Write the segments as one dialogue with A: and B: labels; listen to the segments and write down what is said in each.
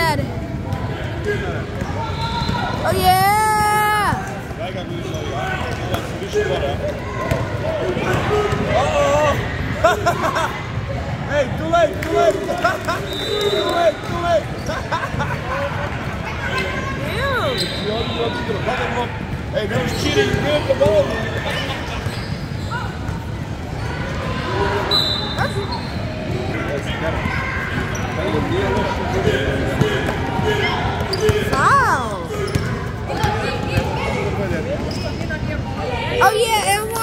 A: Daddy. Oh yeah! Uh oh!
B: hey, too late, too late! too late, too late!
A: Ew!
B: Hey, that was cheating, good the ball!
A: That's... Oh.
B: Oh yeah,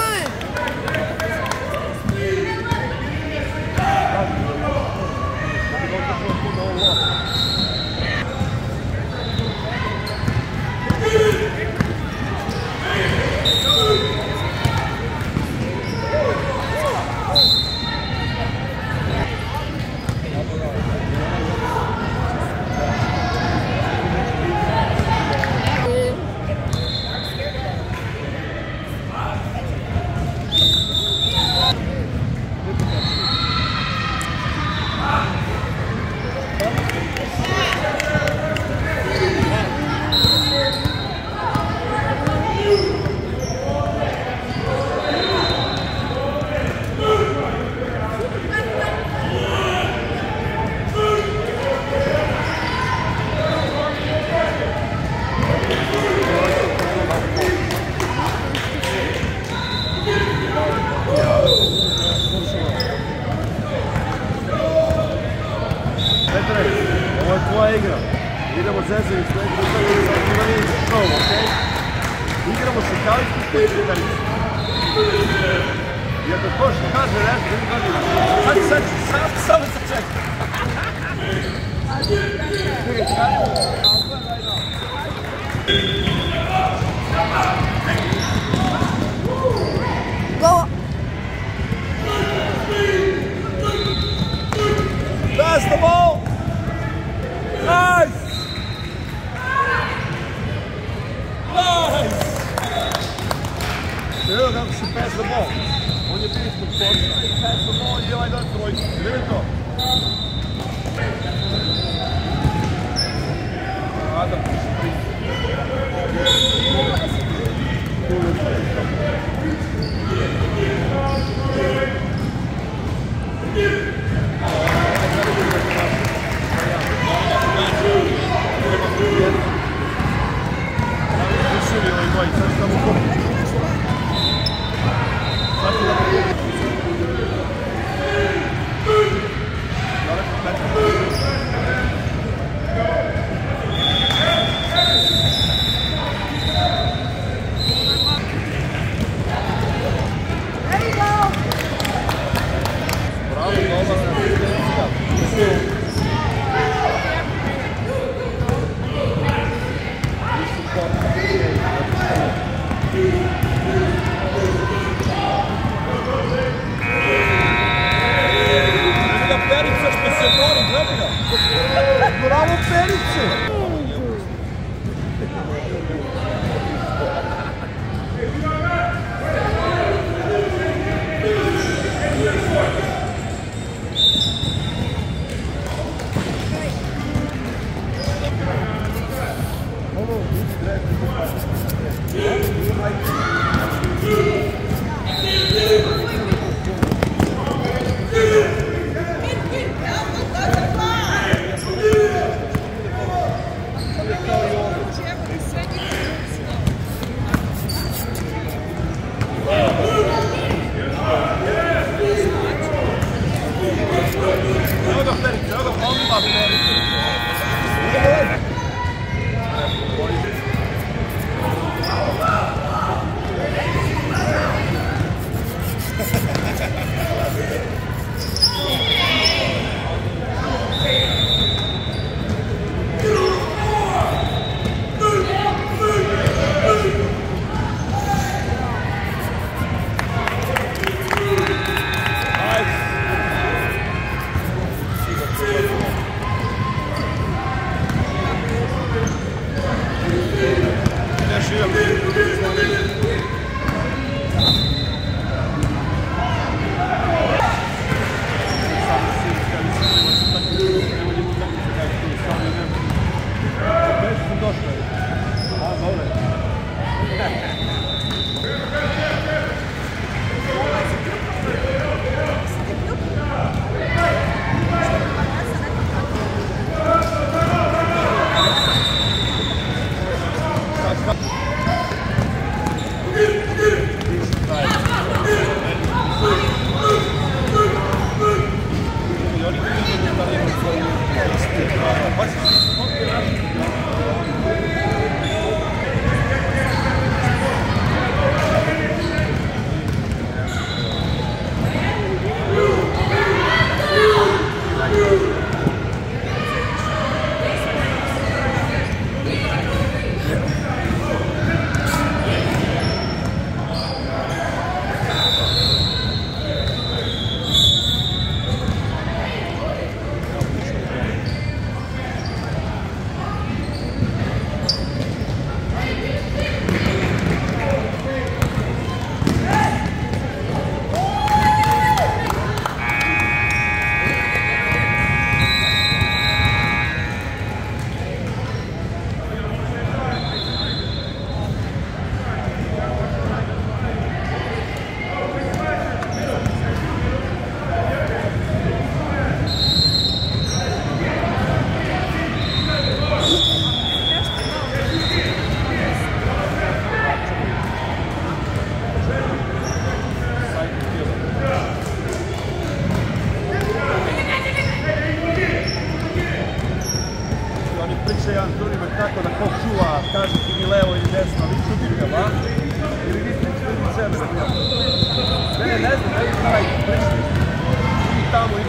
B: Bravo Perici.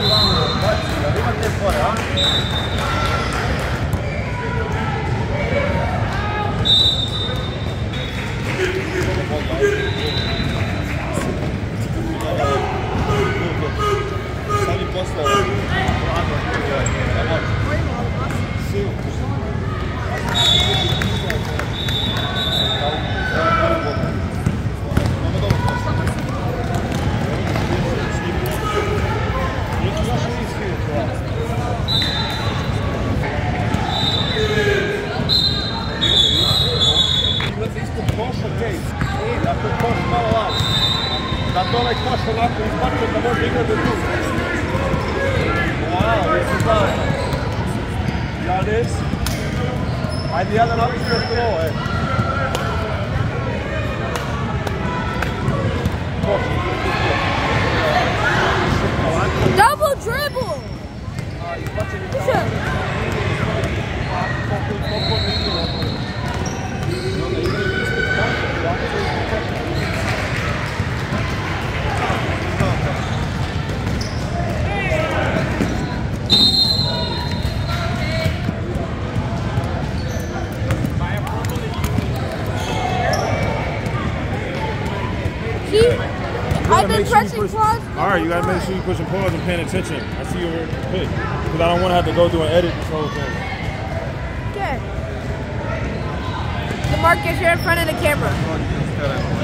B: lá no Brasil, ali uma Sim. Da to onaj koš onako izbačuje da može igrati tu. Wow, this is nice. Janis. Ajde, jedan napiši još to ovo, e.
A: Double dribble.
B: je
A: I've been
C: make sure you push-
A: pause.
C: All right, you gotta make sure you pushing pause and paying attention. I see your pick because I don't want to have to go through and edit this whole thing.
A: Okay. DeMarcus, you're in front of the camera.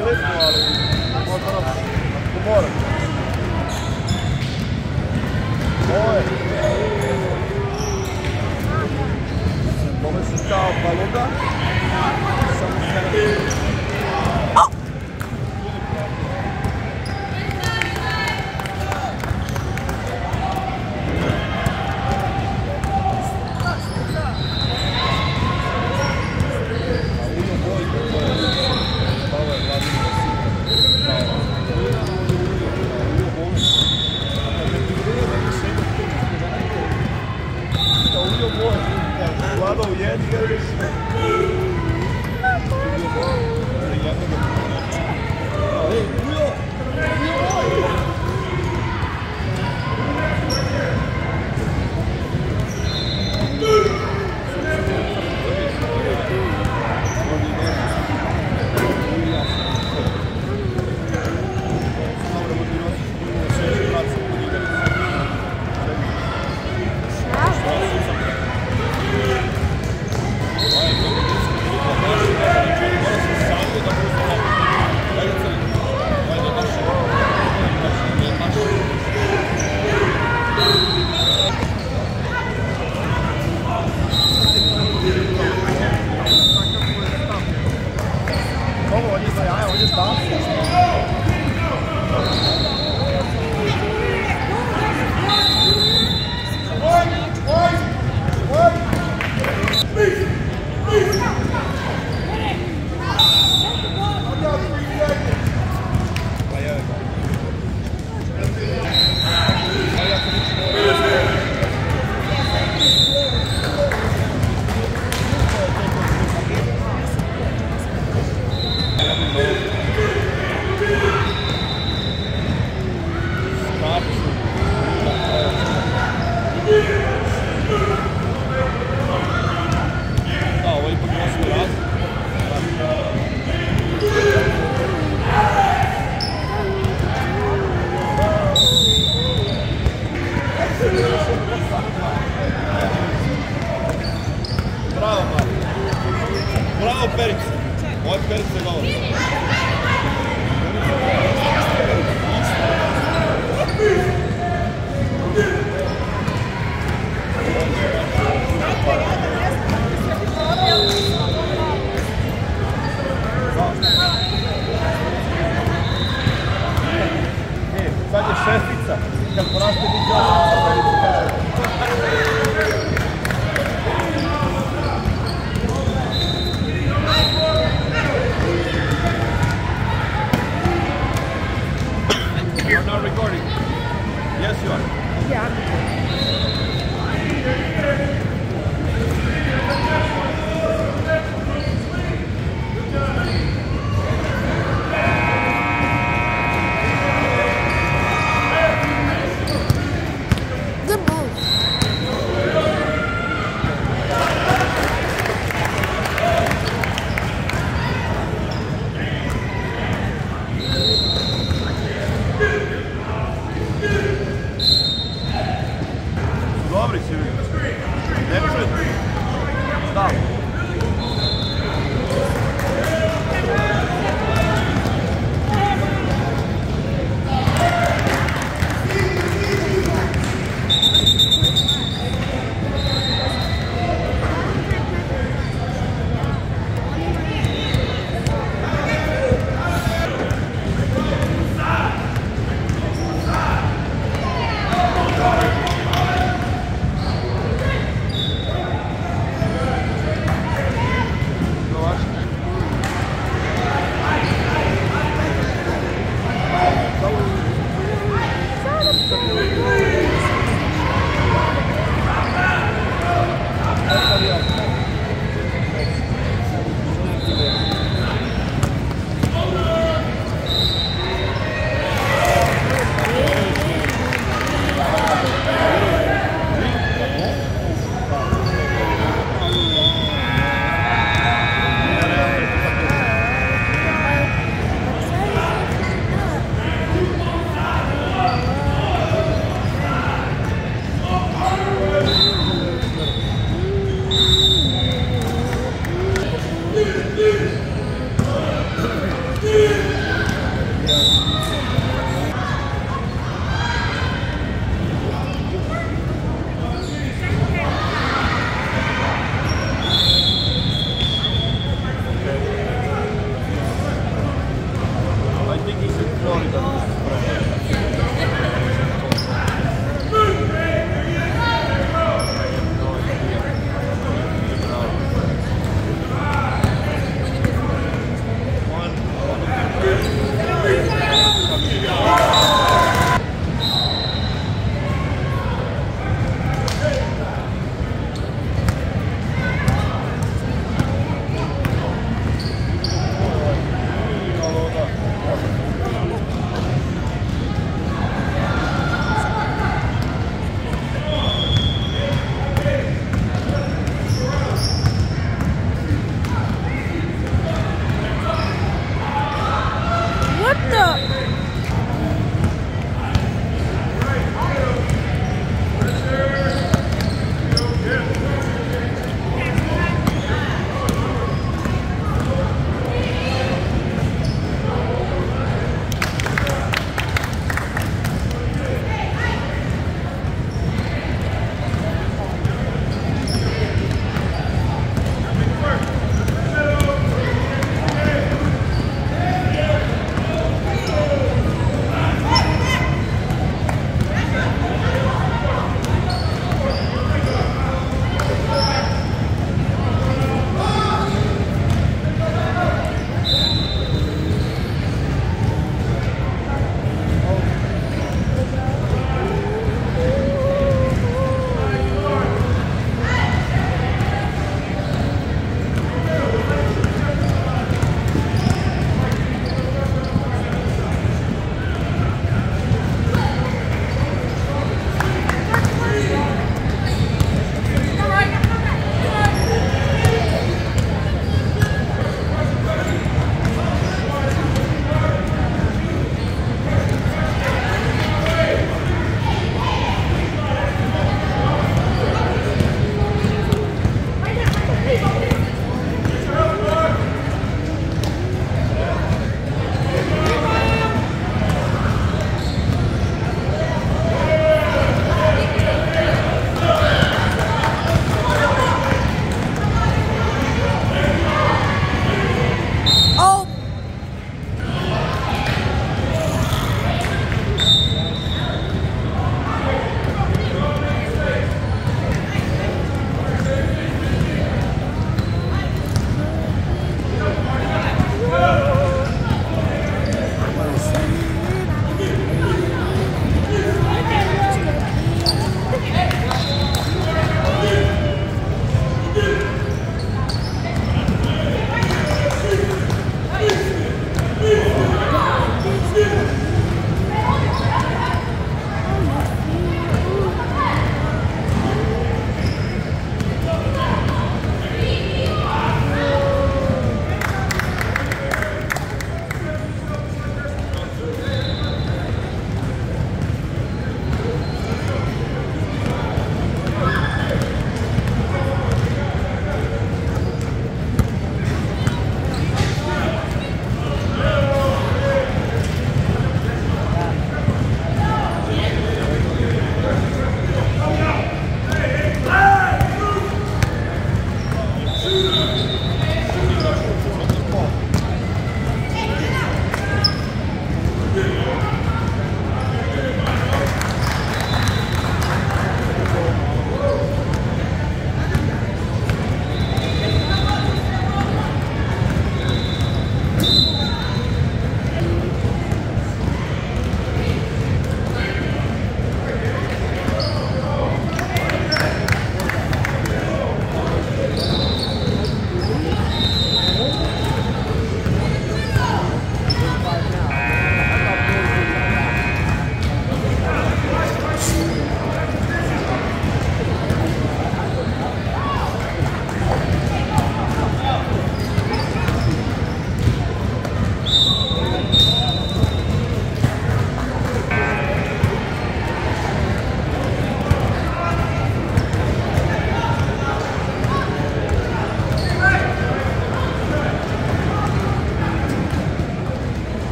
B: vamos embora vamos Vambora. vamos embora
A: vamos embora
B: vamos embora de tal. Please, please.